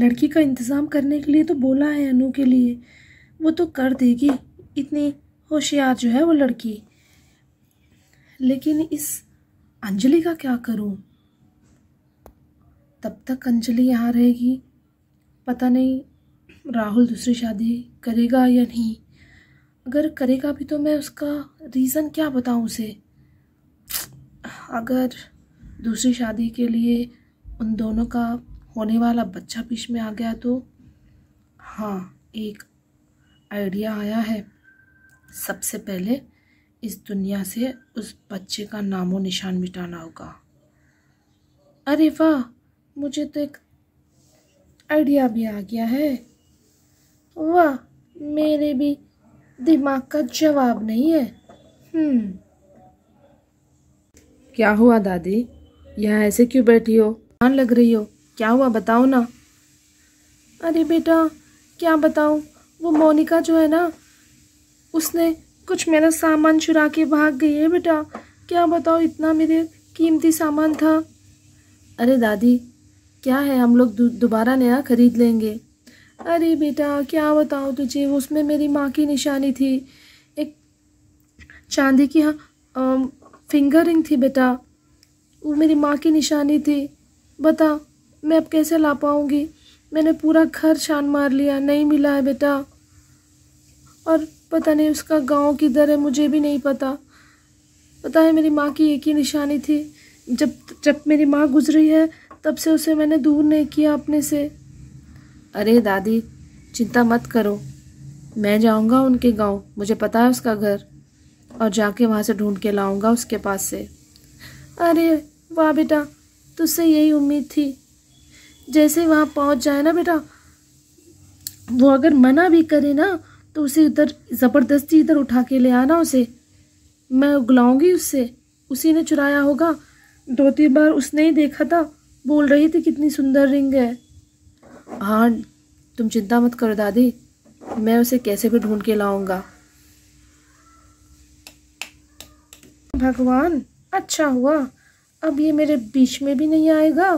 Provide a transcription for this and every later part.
लड़की का इंतज़ाम करने के लिए तो बोला है अनु के लिए। वो तो कर देगी। इतनी होशियार जो है वो लड़की। लेकिन इस अंजलि का क्या करूँ? तब तक अंजलि यहाँ रहेगी। पता नहीं राहुल दूसरी शादी करेगा या नहीं। अगर करेगा भी तो मैं उसका रीज़न क्या बताऊँ उसे? अगर दूसरी शादी के लिए उन दोनों का होने वाला बच्चा बीच में आ गया तो? हाँ एक आइडिया आया है। सबसे पहले इस दुनिया से उस बच्चे का नामो निशान मिटाना होगा। अरे वाह, मुझे तो एक आइडिया भी आ गया है। वाह, मेरे भी दिमाग का जवाब नहीं है। हम्म। क्या हुआ दादी? यहाँ ऐसे क्यों बैठी हो? मान लग रही हो? क्या हुआ बताओ ना। अरे बेटा, क्या बताऊँ? वो मोनिका जो है ना, उसने कुछ मेरा सामान चुरा के भाग गई है बेटा। क्या बताओ इतना मेरे कीमती सामान था। अरे दादी, क्या है, हम लोग दोबारा नया ख़रीद लेंगे। अरे बेटा, क्या बताओ तुझे, उसमें मेरी माँ की निशानी थी। एक चांदी की हाँ फिंगर रिंग थी बेटा। वो मेरी माँ की निशानी थी। बता मैं अब कैसे ला पाऊँगी? मैंने पूरा घर छान मार लिया, नहीं मिला है बेटा। और पता नहीं उसका गाँव किधर है, मुझे भी नहीं पता। पता है मेरी माँ की एक ही निशानी थी। जब जब मेरी माँ गुजरी है, तब से उसे मैंने दूर नहीं किया अपने से। अरे दादी, चिंता मत करो। मैं जाऊँगा उनके गाँव, मुझे पता है उसका घर। और जाके वहाँ से ढूंढ के लाऊँगा उसके पास से। अरे वाह बेटा, तुझसे यही उम्मीद थी। जैसे वहाँ पहुँच जाए ना बेटा। वो अगर मना भी करे ना तो उसे इधर ज़बरदस्ती इधर उठा के ले आना उसे। मैं उगलाऊँगी उससे। उसी ने चुराया होगा। दो तीन बार उसने ही देखा था। बोल रही थी कितनी सुंदर रिंग है। हाँ तुम चिंता मत करो दादी। मैं उसे कैसे भी ढूंढ के लाऊँगा। भगवान अच्छा हुआ। अब ये मेरे बीच में भी नहीं आएगा।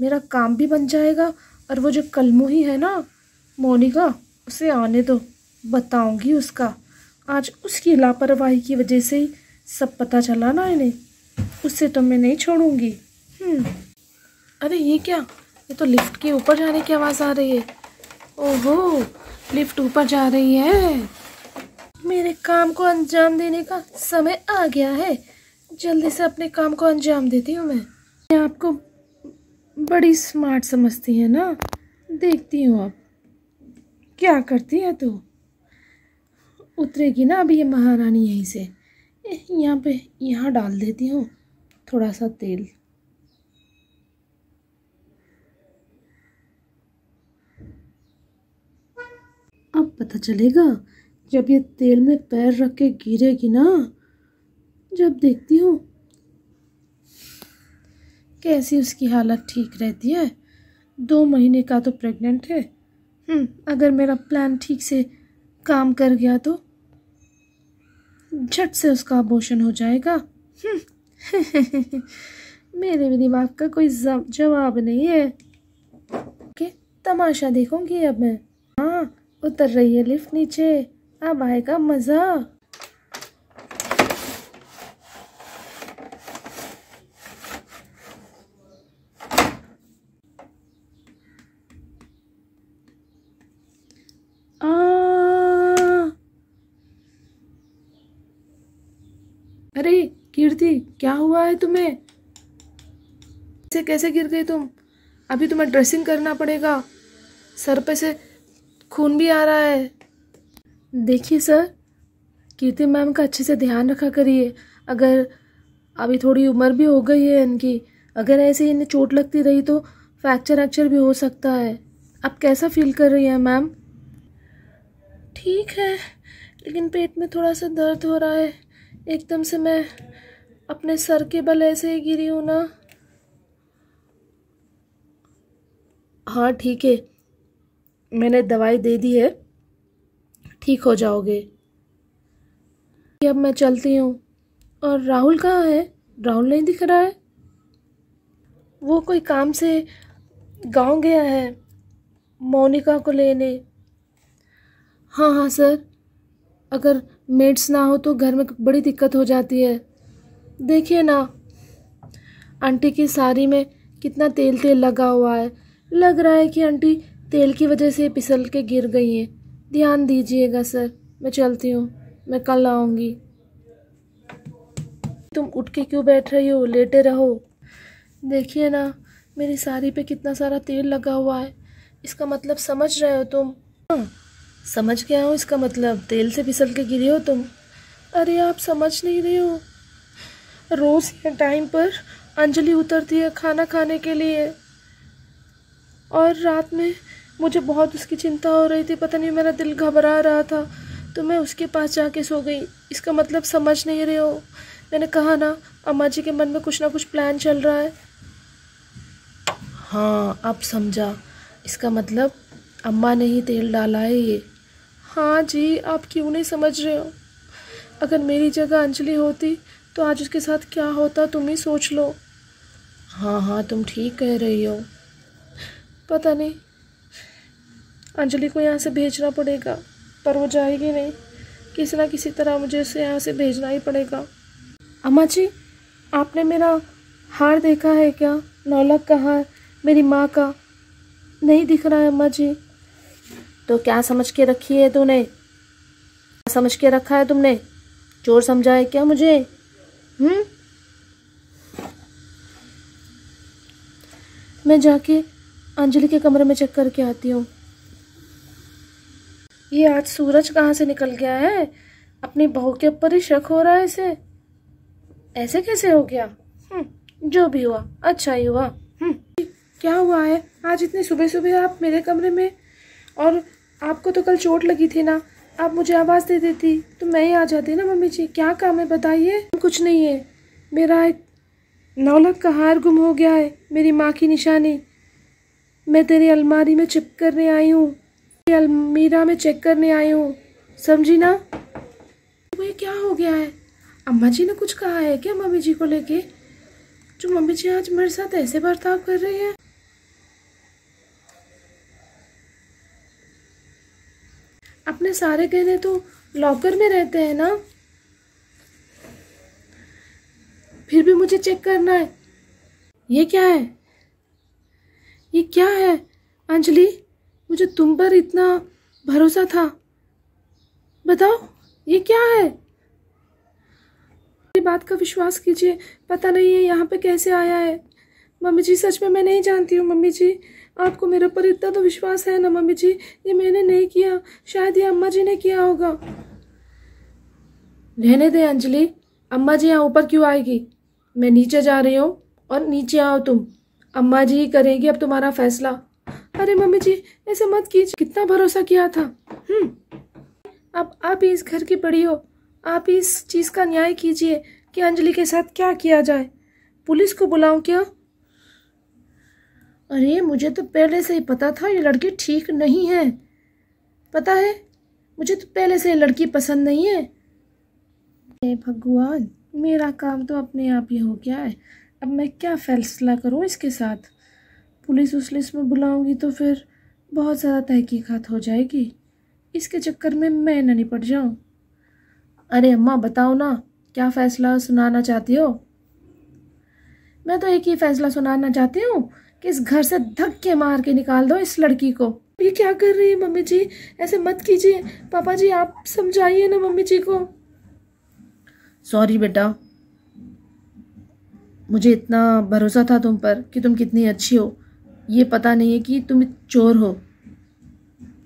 मेरा काम भी बन जाएगा और वो जो कलमुही है ना, मोनिका, उसे आने दो। बताऊँगी उसका। आज उसकी लापरवाही की वजह से ही सब पता चला ना इन्हें। उससे तो मैं नहीं छोड़ूँगी। हम्म। अरे ये क्या? ये तो लिफ्ट के ऊपर जाने की आवाज़ आ रही है। ओहो, लिफ्ट ऊपर जा रही है। मेरे काम को अंजाम देने का समय आ गया है। जल्दी से अपने काम को अंजाम देती हूँ मैं आपको बड़ी स्मार्ट समझती है ना। देखती हूँ अब। क्या करती है तू? उतरेगी ना अभी ये महारानी यहीं से। यहाँ पे, यहाँ डाल देती हूँ थोड़ा सा तेल। अब पता चलेगा, जब ये तेल में पैर रख के गिरेगी ना, जब देखती हूँ कैसी उसकी हालत ठीक रहती है? दो महीने का तो प्रेग्नेंट है। हम्म, अगर मेरा प्लान ठीक से काम कर गया तो? झट से उसका अबोशन हो जाएगा। हम्म, मेरे भी दिमाग का कोई जवाब नहीं है। के तमाशा देखूँगी अब मैं। हाँ उतर रही है लिफ्ट नीचे। अब आएगा मज़ा। अरे, कीर्ति, क्या हुआ है तुम्हें? ऐसे कैसे गिर गई तुम? अभी तुम्हें ड्रेसिंग करना पड़ेगा। सर पे से खून भी आ रहा है। देखिए सर, कीर्ति मैम का अच्छे से ध्यान रखा करिए। अगर अभी थोड़ी उम्र भी हो गई है इनकी, अगर ऐसे इन्हें चोट लगती रही तो फ्रैक्चर एक्चर भी हो सकता है। आप कैसा फील कर रही हैं, मैम? ठीक है, लेकिन पेट में थोड़ा सा दर्द हो रहा है। एकदम से मैं अपने सर के बल ऐसे ही गिरी हूँ ना। हाँ ठीक है। मैंने दवाई दे दी है। ठीक हो जाओगे। अब मैं चलती हूँ। और राहुल कहाँ है? राहुल नहीं दिख रहा है? वो कोई काम से गाँव गया है, मोनिका को लेने। हाँ हाँ सर। अगर मेड्स ना हो तो घर में बड़ी दिक्कत हो जाती है। देखिए ना, आंटी की साड़ी में कितना तेल तेल लगा हुआ है। लग रहा है कि आंटी तेल की वजह से फिसल के गिर गई हैं। ध्यान दीजिएगा सर, मैं चलती हूँ, मैं कल आऊँगी। तुम उठ के क्यों बैठ रही हो? लेटे रहो। देखिए ना, मेरी साड़ी पे कितना सारा तेल लगा हुआ है। इसका मतलब समझ रहे हो तुम? समझ गया हूँ इसका मतलब। तेल से फिसल के गिरी हो तुम। अरे, आप समझ नहीं रहे हो। रोज़ ये टाइम पर अंजलि उतरती है खाना खाने के लिए। और रात में मुझे बहुत उसकी चिंता हो रही थी। पता नहीं, मेरा दिल घबरा रहा था। तो मैं उसके पास जाके सो गई। इसका मतलब समझ नहीं रहे हो। मैंने कहा ना, अम्मा जी के मन में कुछ ना कुछ प्लान चल रहा है। हाँ अब समझा। इसका मतलब अम्मा ने ही तेल डाला है ये। हाँ जी, आप क्यों नहीं समझ रहे हो? अगर मेरी जगह अंजलि होती तो आज उसके साथ क्या होता तुम ही सोच लो। हाँ हाँ तुम ठीक कह रही हो। पता नहीं, अंजलि को यहाँ से भेजना पड़ेगा, पर वो जाएगी नहीं। किसी ना किसी तरह मुझे उसे यहाँ से भेजना ही पड़ेगा। अम्मा जी, आपने मेरा हार देखा है क्या? नौलक का हार मेरी माँ का? नहीं दिख रहा है अम्मा जी। तो क्या समझ के रखी है तूने? क्या समझ के रखा है तुमने? चोर समझा है क्या मुझे? हम्म? मैं जाके अंजलि के कमरे में चेक करके आती हूँ। ये आज सूरज कहाँ से निकल गया है? अपनी बहू के ऊपर ही शक हो रहा है इसे। ऐसे कैसे हो गया? हम्म, जो भी हुआ अच्छा ही हुआ। हम्म, क्या हुआ है? आज इतनी सुबह सुबह आप मेरे कमरे में और आपको तो कल चोट लगी थी ना। आप मुझे आवाज़ दे देती तो मैं ही आ जाती ना मम्मी जी। क्या काम है बताइए। कुछ नहीं है। मेरा एक नौलख का हार गुम हो गया है, मेरी माँ की निशानी। मैं तेरी अलमारी में चिप करने आई हूँ। अलमीरा में चेक करने आई हूँ। समझी ना? वो ये क्या हो गया है? अम्मा जी ने कुछ कहा है क्या मम्मी जी को लेके? जो मम्मी जी आज मेरे साथ ऐसे बर्ताव कर रही है? अपने सारे गहने तो लॉकर में रहते हैं ना? फिर भी मुझे चेक करना है। ये क्या है? ये क्या है? अंजलि, मुझे तुम पर इतना भरोसा था। बताओ, ये क्या है? मेरी बात का विश्वास कीजिए। पता नहीं है यहाँ पे कैसे आया है। मम्मी जी, सच में मैं नहीं जानती हूँ, मम्मी जी। आपको मेरे ऊपर इतना तो विश्वास है ना, मम्मी जी? ये मैंने नहीं किया। शायद ये अम्मा जी ने किया होगा। रहने दे, अंजलि। अम्मा जी यहाँ ऊपर क्यों आएगी? मैं नीचे जा रही हूँ और नीचे आओ तुम। अम्मा जी करेंगी अब तुम्हारा फैसला। अरे मम्मी जी, ऐसे मत कीजिए। कितना भरोसा किया था। हम्म। अब आप ही इस घर की बड़ी हो। आप ही इस चीज़ का न्याय कीजिए कि अंजलि के साथ क्या किया जाए। पुलिस को बुलाऊं क्या? अरे, मुझे तो पहले से ही पता था ये लड़की ठीक नहीं है। पता है, मुझे तो पहले से लड़की पसंद नहीं है भगवान, मेरा काम तो अपने आप ही हो गया है। अब मैं क्या फैसला करूँ इसके साथ? पुलिस उस लिस्ट में बुलाऊँगी तो फिर बहुत ज़्यादा तहकीकात हो जाएगी। इसके चक्कर में मैं न निपट जाऊँ। अरे अम्मा, बताओ ना, क्या फ़ैसला सुनाना चाहती हो? मैं तो एक ही फैसला सुनाना चाहती हूँ। कि इस घर से धक्के मार के निकाल दो इस लड़की को। ये क्या कर रही है मम्मी जी? ऐसे मत कीजिए। पापा जी, आप समझाइए ना मम्मी जी को। सॉरी बेटा। मुझे इतना भरोसा था तुम पर कि तुम कितनी अच्छी हो। ये पता नहीं है कि तुम चोर हो।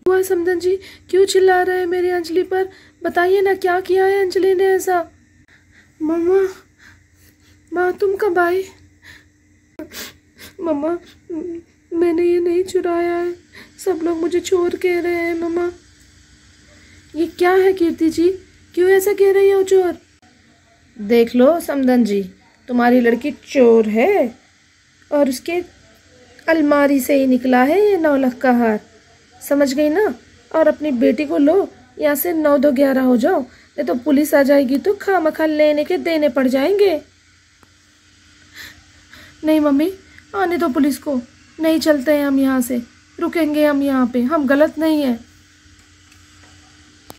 हुआ समदन जी, क्यों चिल्ला रहे हैं मेरी अंजलि पर? बताइए ना, क्या किया है अंजलि ने ऐसा? मम्मा माँ, तुम कब आई? मम्मा, मैंने ये नहीं चुराया है। सब लोग मुझे चोर कह रहे हैं, मम्मा। ये क्या है कीर्ति जी? क्यों ऐसा कह रही हो चोर? देख लो समदन जी, तुम्हारी लड़की चोर है और उसके अलमारी से ही निकला है ये नौ लाख का हार। समझ गई ना? और अपनी बेटी को लो, यहाँ से नौ दो ग्यारह हो जाओ, नहीं तो पुलिस आ जाएगी तो खा मखा लेने के देने पड़ जाएँगे। नहीं, मम्मी आने दो पुलिस को। नहीं चलते हैं हम यहाँ से। रुकेंगे हम यहाँ पे। हम गलत नहीं है।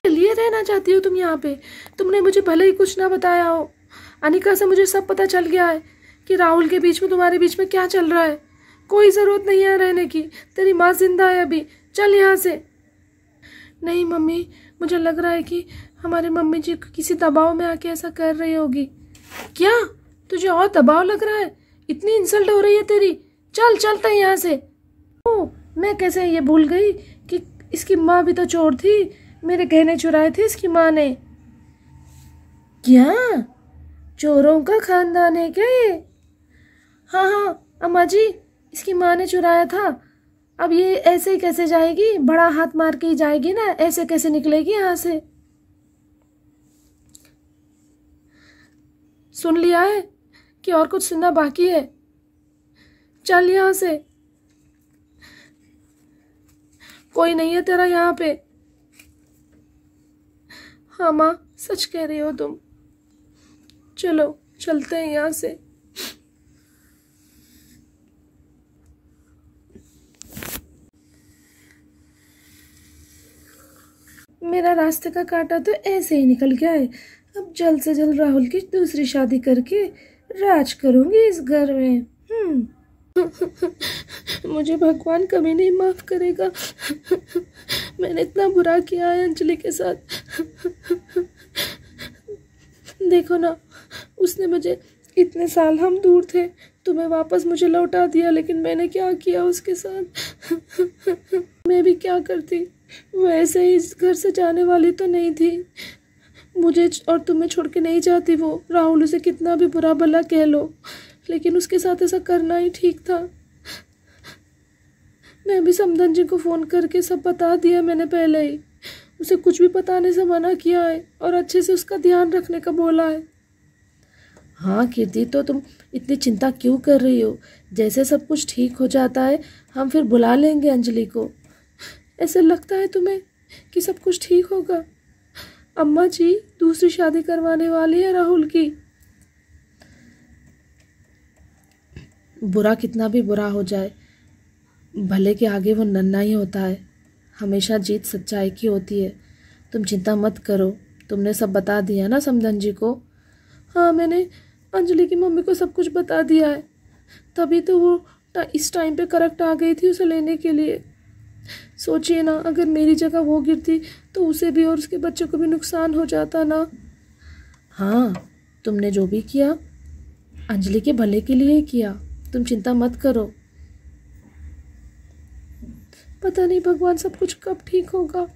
लिए रहना चाहती हो तुम यहाँ पे। तुमने मुझे भले ही कुछ ना बताया हो। अनिका से मुझे सब पता चल गया है कि राहुल के बीच में, तुम्हारे बीच में क्या चल रहा है। कोई ज़रूरत नहीं है रहने की। तेरी माँ ज़िंदा है अभी। चल यहाँ से। नहीं मम्मी, मुझे लग रहा है कि हमारे मम्मी जी किसी दबाव में आके ऐसा कर रही होगी। क्या? तुझे और दबाव लग रहा है? इतनी इंसल्ट हो रही है तेरी। चल, चलते है यहाँ से। ओ, मैं कैसे ये भूल गई कि इसकी माँ भी तो चोर थी। मेरे गहने चुराए थे इसकी माँ ने। क्या? चोरों का खानदान है क्या ये? हाँ हाँ अम्मा जी, इसकी माँ ने चुराया था। अब ये ऐसे ही कैसे जाएगी? बड़ा हाथ मार के ही जाएगी ना? ऐसे कैसे निकलेगी यहाँ से? सुन लिया है? कि और कुछ सुनना बाकी है? चल यहाँ से। कोई नहीं है तेरा यहाँ पे। हाँ माँ, सच कह रही हो तुम। चलो, चलते हैं यहाँ से। मेरा रास्ते का कांटा तो ऐसे ही निकल गया है। अब जल्द से जल्द राहुल की दूसरी शादी करके राज करूँगी इस घर में। हम्म। मुझे भगवान कभी नहीं माफ़ करेगा। मैंने इतना बुरा किया है अंजलि के साथ। देखो ना, उसने मुझे इतने साल हम दूर थे, तुम्हें वापस मुझे लौटा दिया, लेकिन मैंने क्या किया उसके साथ? मैं भी क्या करती? वैसे ही इस घर से जाने वाली तो नहीं थी। मुझे और तुम्हें छोड़ के नहीं जाती वो। राहुल उसे कितना भी बुरा भला कह लो लेकिन उसके साथ ऐसा करना ही ठीक था। मैं भी समदन जी को फ़ोन करके सब बता दिया मैंने पहले ही। उसे कुछ भी बताने से मना किया है और अच्छे से उसका ध्यान रखने का बोला है। हाँ कीर्ति तो तुम इतनी चिंता क्यों कर रही हो? जैसे सब कुछ ठीक हो जाता है हम फिर बुला लेंगे अंजलि को। ऐसे लगता है तुम्हें कि सब कुछ ठीक होगा? अम्मा जी, दूसरी शादी करवाने वाली है राहुल की। बुरा कितना भी बुरा हो जाए, भले के आगे वो नन्ना ही होता है, हमेशा जीत सच्चाई की होती है। तुम चिंता मत करो, तुमने सब बता दिया ना समधन जी को? हाँ मैंने अंजलि की मम्मी को सब कुछ बता दिया है। तभी तो वो इस टाइम पे करेक्ट आ गई थी उसे लेने के लिए। सोचिए ना, अगर मेरी जगह वो गिरती तो उसे भी और उसके बच्चों को भी नुकसान हो जाता ना। हाँ तुमने जो भी किया, अंजलि के भले के लिए किया, तुम चिंता मत करो। पता नहीं भगवान सब कुछ कब ठीक होगा।